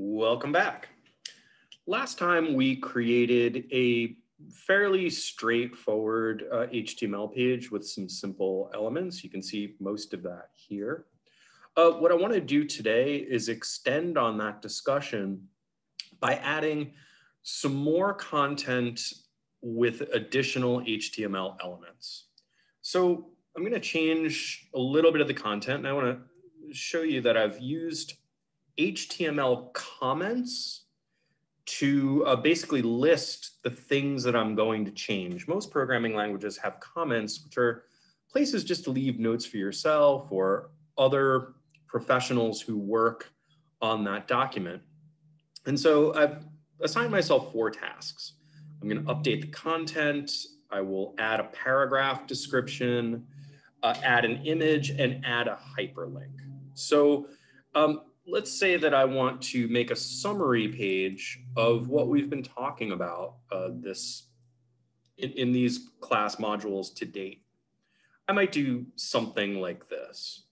Welcome back. Last time we created a fairly straightforward uh, HTML page with some simple elements. You can see most of that here. Uh, what I want to do today is extend on that discussion by adding some more content with additional HTML elements. So I'm going to change a little bit of the content and I want to show you that I've used HTML comments to uh, basically list the things that I'm going to change. Most programming languages have comments, which are places just to leave notes for yourself or other professionals who work on that document. And so I've assigned myself four tasks. I'm going to update the content. I will add a paragraph description, uh, add an image, and add a hyperlink. So um, let's say that I want to make a summary page of what we've been talking about uh, this in, in these class modules to date. I might do something like this.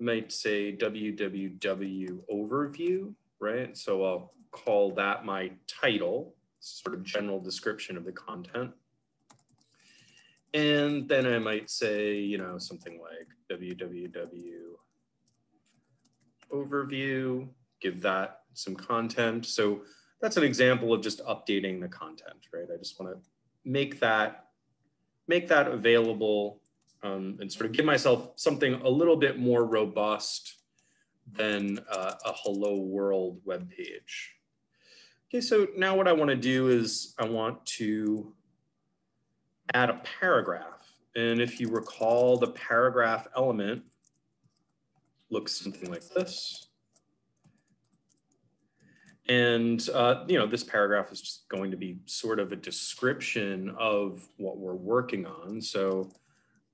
I might say www overview, right? So I'll call that my title, sort of general description of the content. And then I might say, you know, something like www overview, give that some content. So that's an example of just updating the content, right? I just want to make that make that available um, and sort of give myself something a little bit more robust than uh, a hello world web page. Okay, so now what I want to do is I want to add a paragraph. And if you recall the paragraph element looks something like this. And, uh, you know, this paragraph is just going to be sort of a description of what we're working on. So,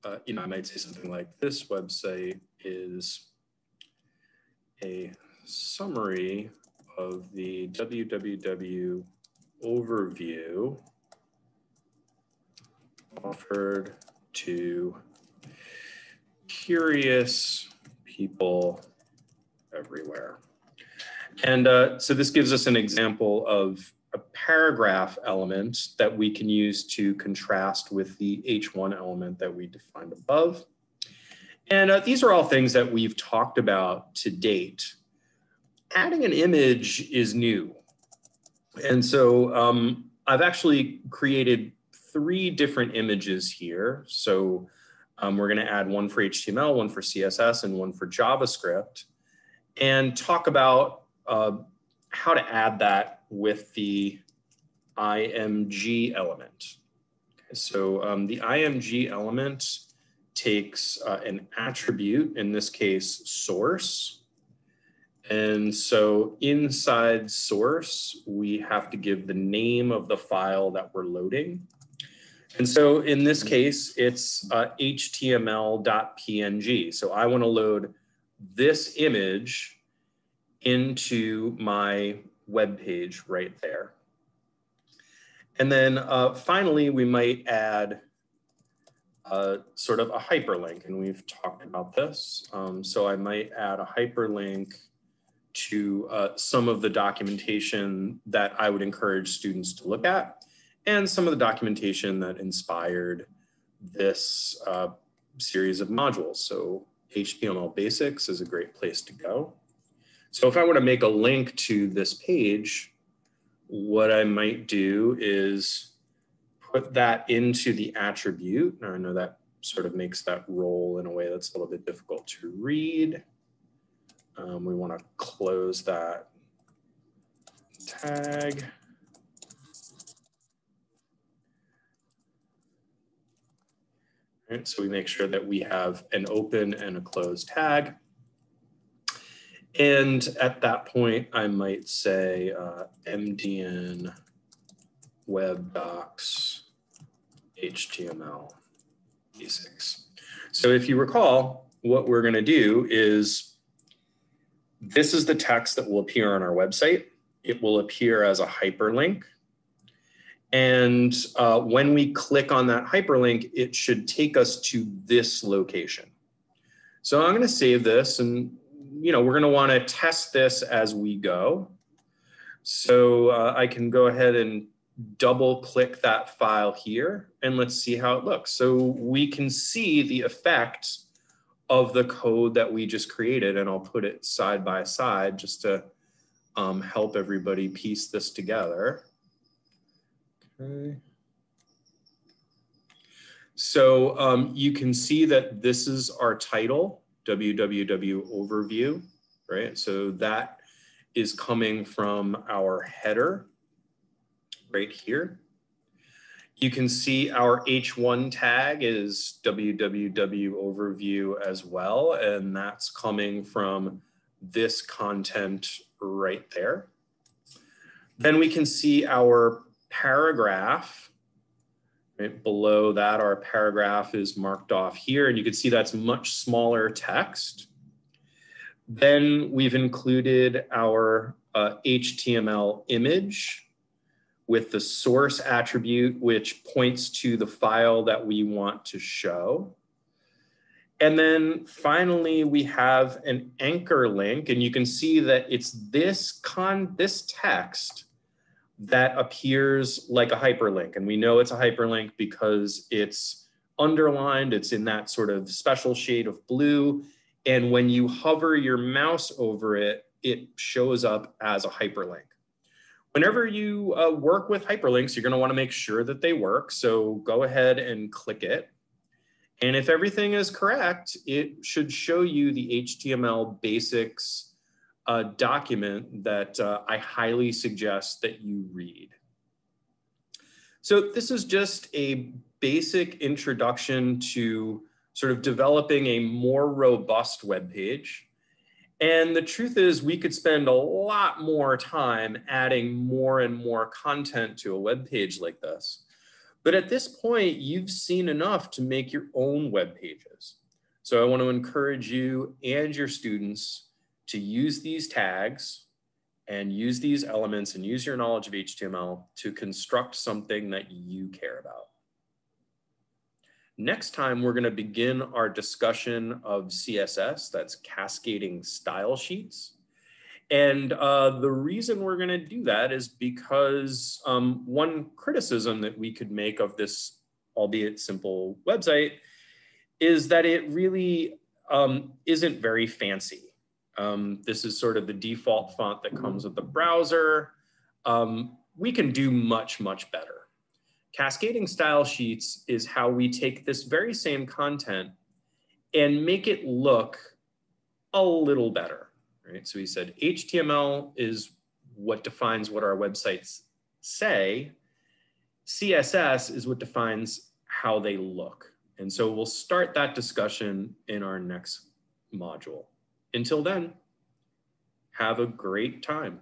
uh, you know, I might say something like this website is a summary of the www overview offered to curious people everywhere. And uh, so this gives us an example of a paragraph element that we can use to contrast with the H1 element that we defined above. And uh, these are all things that we've talked about to date. Adding an image is new. And so um, I've actually created three different images here. So um, we're going to add one for HTML, one for CSS, and one for JavaScript, and talk about uh, how to add that with the IMG element. Okay, so um, the IMG element takes uh, an attribute, in this case, source. And so inside source, we have to give the name of the file that we're loading. And so in this case, it's uh, html.png. So I want to load this image into my web page right there. And then uh, finally, we might add uh, sort of a hyperlink, and we've talked about this. Um, so I might add a hyperlink to uh, some of the documentation that I would encourage students to look at and some of the documentation that inspired this uh, series of modules. So HTML basics is a great place to go. So if I were to make a link to this page, what I might do is put that into the attribute. Now I know that sort of makes that role in a way that's a little bit difficult to read. Um, we want to close that tag. Right, so we make sure that we have an open and a closed tag. And at that point, I might say uh, MDN web docs HTML basics. So if you recall, what we're going to do is this is the text that will appear on our website. It will appear as a hyperlink and uh, when we click on that hyperlink, it should take us to this location. So I'm going to save this and, you know, we're going to want to test this as we go. So uh, I can go ahead and double click that file here and let's see how it looks. So we can see the effect of the code that we just created and I'll put it side by side just to um, help everybody piece this together. Okay. So um, you can see that this is our title, www overview, right? So that is coming from our header right here. You can see our H1 tag is www overview as well, and that's coming from this content right there. Then we can see our paragraph. Right below that, our paragraph is marked off here, and you can see that's much smaller text. Then we've included our uh, HTML image with the source attribute, which points to the file that we want to show. And then finally, we have an anchor link, and you can see that it's this con this text that appears like a hyperlink. And we know it's a hyperlink because it's underlined, it's in that sort of special shade of blue. And when you hover your mouse over it, it shows up as a hyperlink. Whenever you uh, work with hyperlinks, you're gonna wanna make sure that they work. So go ahead and click it. And if everything is correct, it should show you the HTML basics uh, document that uh, I highly suggest that you read. So this is just a basic introduction to sort of developing a more robust web page. And the truth is we could spend a lot more time adding more and more content to a web page like this. But at this point, you've seen enough to make your own web pages. So I want to encourage you and your students to use these tags and use these elements and use your knowledge of HTML to construct something that you care about. Next time, we're going to begin our discussion of CSS, that's cascading style sheets. And uh, the reason we're going to do that is because um, one criticism that we could make of this, albeit simple website, is that it really um, isn't very fancy. Um, this is sort of the default font that comes with the browser. Um, we can do much, much better. Cascading style sheets is how we take this very same content and make it look a little better right? So he said HTML is what defines what our websites say. CSS is what defines how they look. And so we'll start that discussion in our next module. Until then, have a great time.